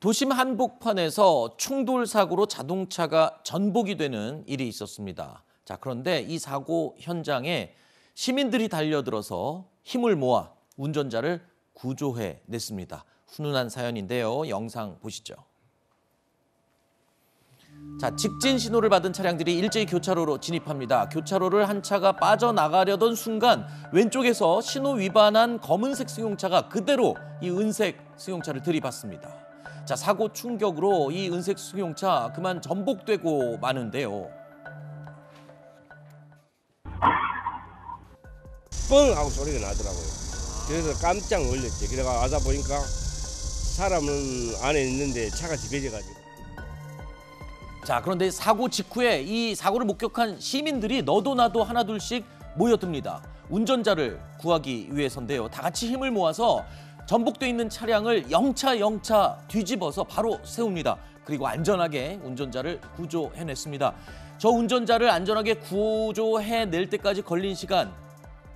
도심 한복판에서 충돌 사고로 자동차가 전복이 되는 일이 있었습니다. 자, 그런데 이 사고 현장에 시민들이 달려들어서 힘을 모아 운전자를 구조해 냈습니다. 훈훈한 사연인데요. 영상 보시죠. 자, 직진 신호를 받은 차량들이 일제히 교차로로 진입합니다. 교차로를 한 차가 빠져나가려던 순간 왼쪽에서 신호 위반한 검은색 승용차가 그대로 이 은색 승용차를 들이받습니다. 자, 사고 충격으로 이 은색 승용차 그만 전복되고 마는데요. 뻥 하고 소리가 나더라고요. 그래서 깜짝 놀랐지. 그래가 와다 보니까 사람은 안에 있는데 차가 지배져가지고. 자, 그런데 사고 직후에 이 사고를 목격한 시민들이 너도 나도 하나둘씩 모여듭니다. 운전자를 구하기 위해서인데요. 다 같이 힘을 모아서 전복돼 있는 차량을 영차 영차 뒤집어서 바로 세웁니다. 그리고 안전하게 운전자를 구조해냈습니다. 저 운전자를 안전하게 구조해낼 때까지 걸린 시간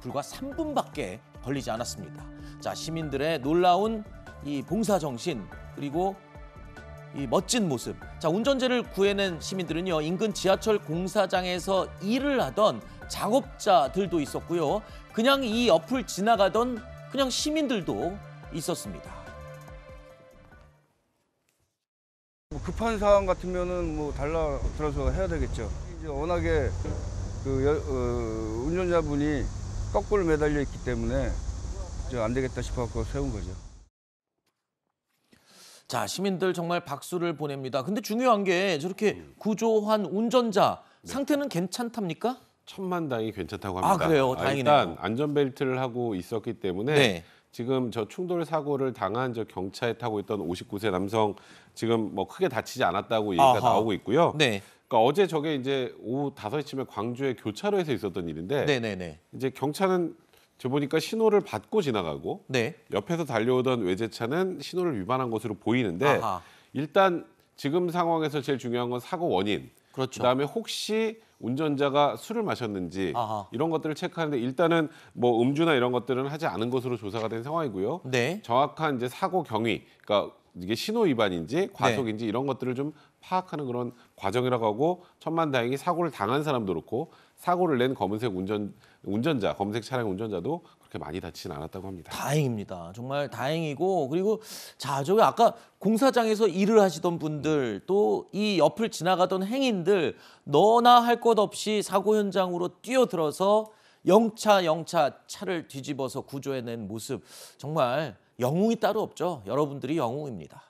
불과 3분밖에 걸리지 않았습니다. 자, 시민들의 놀라운 이 봉사 정신 그리고 이 멋진 모습. 자, 운전자를 구해낸 시민들은요, 인근 지하철 공사장에서 일을 하던 작업자들도 있었고요. 그냥 이 옆을 지나가던 그냥 시민들도 있었습니다. 뭐 급한 상황 같으면은 뭐 달라 들어서 해야 되겠죠. 이제 워낙에 그 여- 어, 운전자분이 거꾸로 매달려 있기 때문에 이제 안 되겠다 싶어서 세운 거죠. 자, 시민들 정말 박수를 보냅니다. 근데 중요한 게 저렇게 구조한 운전자 상태는 괜찮답니까? 천만 다행히 괜찮다고 아, 합니다. 그래요? 다행이네요. 일단 안전벨트를 하고 있었기 때문에 네. 지금 저 충돌 사고를 당한 저 경차에 타고 있던 59세 남성 지금 뭐 크게 다치지 않았다고 얘기가 아하. 나오고 있고요. 네. 그러니까 어제 저게 이제 오후 5시쯤에 광주의 교차로에서 있었던 일인데 네, 네, 네. 이제 경차는 저 보니까 신호를 받고 지나가고 네. 옆에서 달려오던 외제차는 신호를 위반한 것으로 보이는데 아하. 일단 지금 상황에서 제일 중요한 건 사고 원인. 그렇죠. 그다음에 혹시 운전자가 술을 마셨는지 아하. 이런 것들을 체크하는데 일단은 뭐 음주나 이런 것들은 하지 않은 것으로 조사가 된 상황이고요. 네. 정확한 이제 사고 경위, 그러니까 이게 신호 위반인지 과속인지 이런 것들을 좀 파악하는 그런 과정이라고 하고 천만다행히 사고를 당한 사람도 그렇고 사고를 낸 검은색 운전 운전자, 검은색 차량 운전자도 그렇게 많이 다치진 않았다고 합니다. 다행입니다. 정말 다행이고 그리고 자 저기 아까 공사장에서 일을 하시던 분들 또 이 옆을 지나가던 행인들 너나 할 것 없이 사고 현장으로 뛰어들어서 영차 영차 차를 뒤집어서 구조해낸 모습 정말 영웅이 따로 없죠. 여러분들이 영웅입니다.